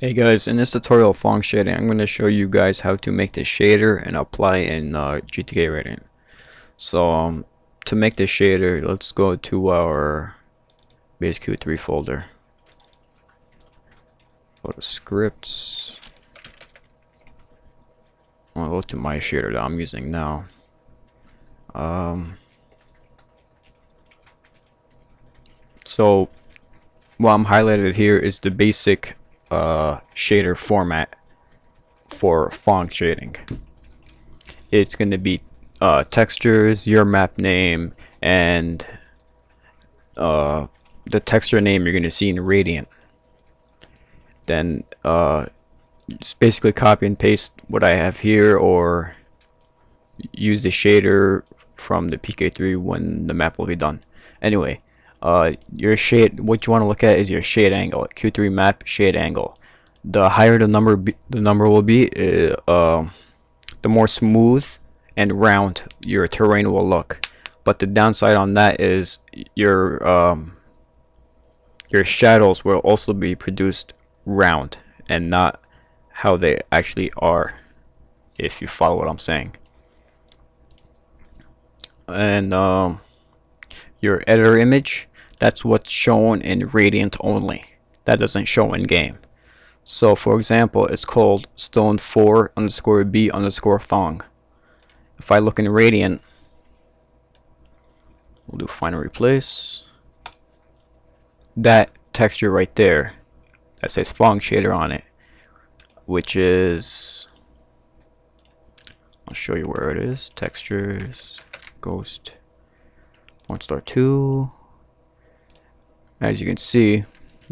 Hey guys, in this tutorial of Phong shading, I'm going to show you guys how to make this shader and apply in uh, GTK Radiant. So um, to make this shader, let's go to our base Q3 folder. Go to scripts. I'll go to my shader that I'm using now. Um, so what I'm highlighted here is the basic uh, shader format for Phong shading. It's going to be uh, textures, your map name, and uh, the texture name you're going to see in Radiant. Then uh, just basically copy and paste what I have here or use the shader from the PK3 when the map will be done. Anyway, uh, your shade what you want to look at is your shade angle q3 map shade angle. The higher the number be, the number will be uh, uh, the more smooth and round your terrain will look. But the downside on that is your um, your shadows will also be produced round and not how they actually are if you follow what I'm saying. And um, your editor image that's what's shown in Radiant only. That doesn't show in game. So for example, it's called stone 4 underscore b underscore phong. If I look in Radiant, we'll do find and replace. That texture right there, that says Phong shader on it, which is, I'll show you where it is, textures, ghost, pornstar 2, as you can see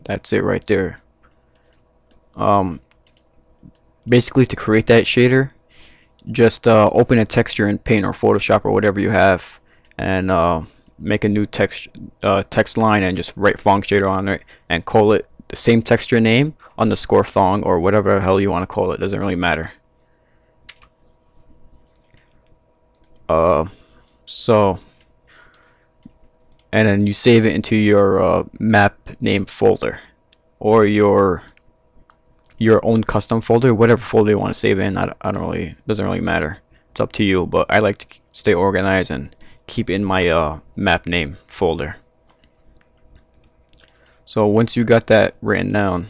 that's it right there. Um, basically to create that shader just uh, open a texture in paint or photoshop or whatever you have and uh, make a new text uh, text line and just write Phong shader on it and call it the same texture name underscore phong or whatever the hell you want to call it doesn't really matter. Uh, so and then you save it into your uh, map name folder or your your own custom folder whatever folder you want to save in I, I don't really doesn't really matter. It's up to you but I like to stay organized and keep in my uh, map name folder. So once you got that written down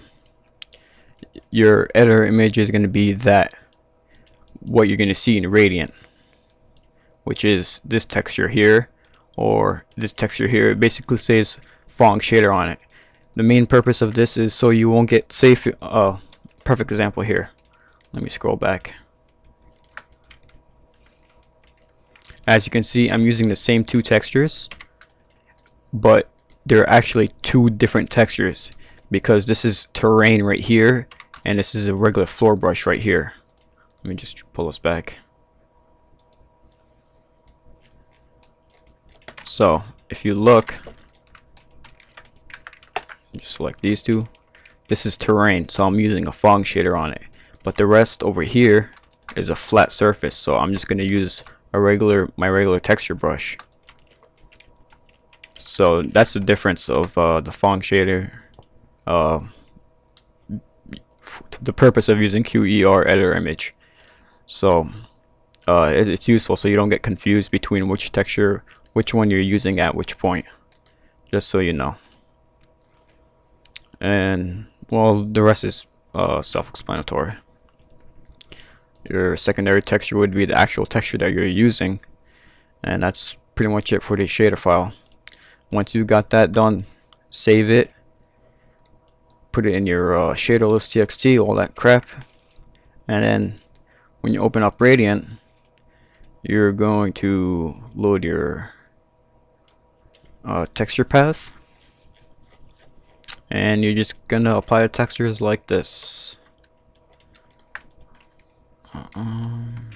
your editor image is going to be that what you're going to see in Radiant which is this texture here or this texture here it basically says Phong shader on it. The main purpose of this is so you won't get safe uh, perfect example here. Let me scroll back. As you can see I'm using the same two textures but they're actually two different textures because this is terrain right here and this is a regular floor brush right here. Let me just pull this back So if you look, just select these two. This is terrain, so I'm using a Phong shader on it. But the rest over here is a flat surface, so I'm just going to use a regular my regular texture brush. So that's the difference of uh, the Phong shader. Uh, the purpose of using QER editor image. So uh, it, it's useful so you don't get confused between which texture which one you're using at which point just so you know. And well the rest is uh, self-explanatory. Your secondary texture would be the actual texture that you're using and that's pretty much it for the shader file. Once you got that done save it put it in your uh, shader list txt all that crap and then when you open up Radiant you're going to load your uh, texture path. And you're just gonna apply the textures like this. Um,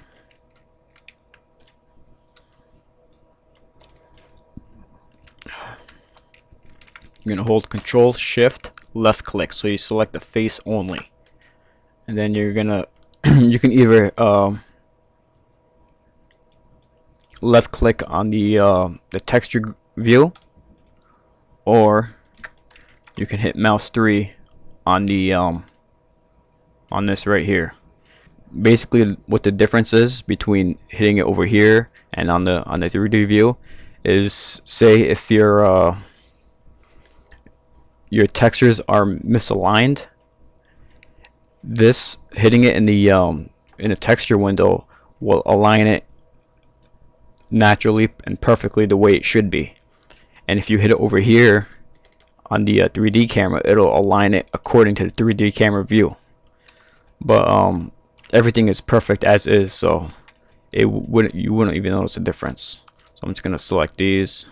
you're gonna hold control shift left click. So you select the face only. And then you're gonna you can either um, left click on the uh, the texture view or you can hit mouse 3 on the um, on this right here. Basically, what the difference is between hitting it over here and on the on the 3D view is say if your uh, your textures are misaligned, this hitting it in the um, in the texture window will align it naturally and perfectly the way it should be. And if you hit it over here on the uh, 3D camera, it'll align it according to the 3D camera view. But um, everything is perfect as is, so it wouldn't you wouldn't even notice a difference. So I'm just gonna select these.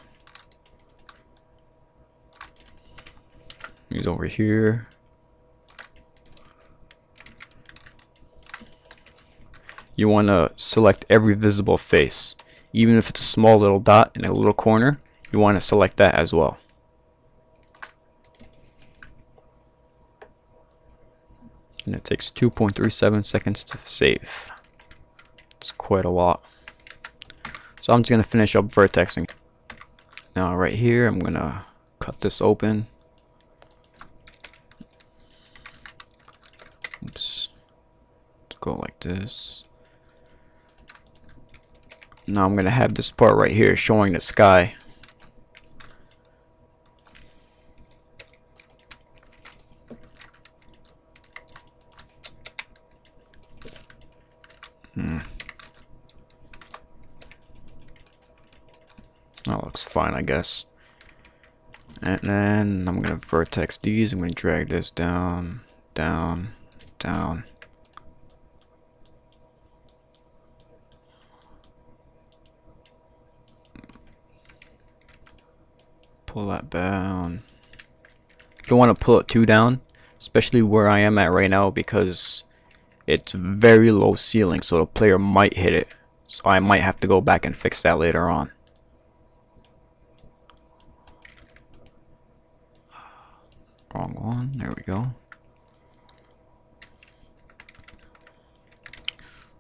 These over here. You want to select every visible face. Even if it's a small little dot in a little corner, you want to select that as well. And it takes 2.37 seconds to save. It's quite a lot. So I'm just going to finish up vertexing. Now right here, I'm going to cut this open. Oops. Let's go like this. Now I'm going to have this part right here showing the sky. Hmm. That looks fine, I guess. And then I'm to vertex these. I'm to drag this down, down, down. pull that down. Don't want to pull it too down, especially where I am at right now because it's very low ceiling, so the player might hit it. So I might have to go back and fix that later on. Wrong one, there we go.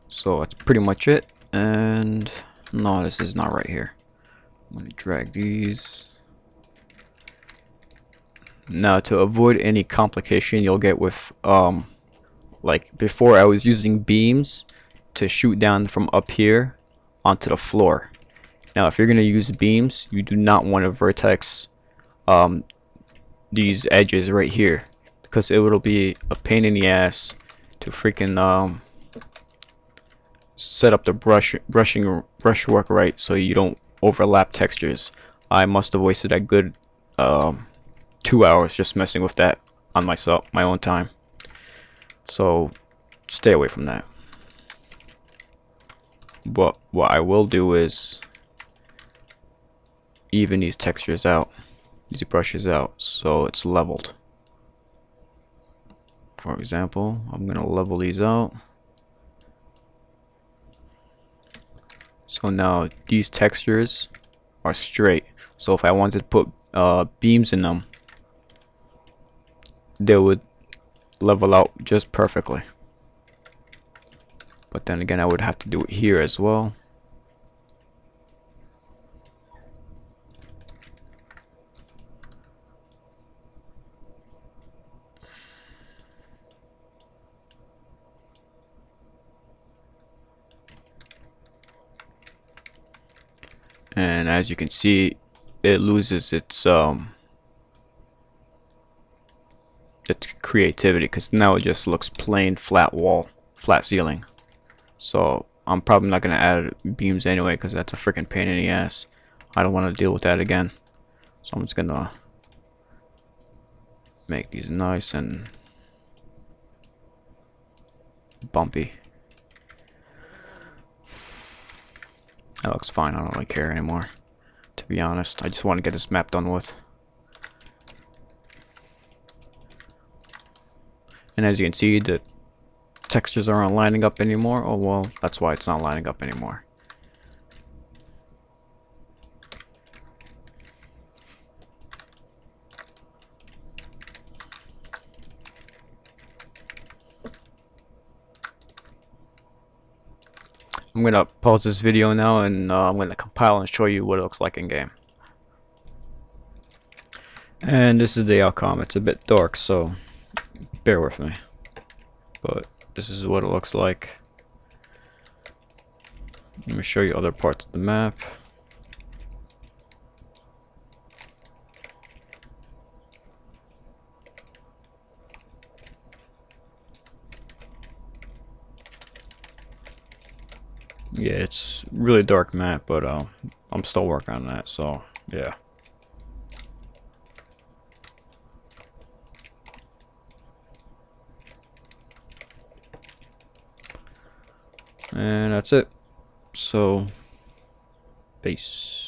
So that's pretty much it. And no, this is not right here. I'm gonna drag these. Now to avoid any complication you'll get with um like before I was using beams to shoot down from up here onto the floor. Now if you're gonna use beams you do not want to vertex um these edges right here because it will be a pain in the ass to freaking um set up the brush brushing brushwork right so you don't overlap textures. I must have wasted a good um two hours just messing with that on myself, my own time. So stay away from that. But what I will do is even these textures out, brushes out, so it's leveled. For example, I'm gonna level these out. So now these textures are straight. So if I wanted to put uh, beams in them, they would level out just perfectly. But then again, I would have to do it here as well. And as you can see, it loses its um, its creativity because now it just looks plain flat wall, flat ceiling. So I'm probably not going to add beams anyway because that's a freaking pain in the ass. I don't want to deal with that again. So I'm just going to make these nice and bumpy. That looks fine. I don't really care anymore. Be honest, I just want to get this map done with. And as you can see, the textures aren't lining up anymore. Oh, well, that's why it's not lining up anymore. I'm gonna pause this video now and uh, I'm gonna compile and show you what it looks like in game. And this is the outcome. It's a bit dark, so bear with me. But this is what it looks like. Let me show you other parts of the map. Yeah, it's really dark map, but uh, I'm still working on that, so yeah. And that's it. So, peace.